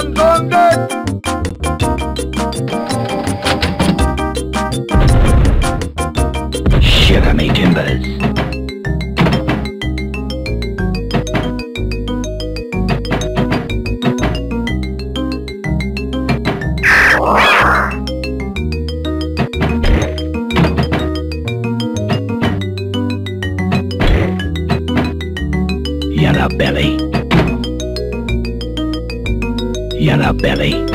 hands on me timbers. Belly.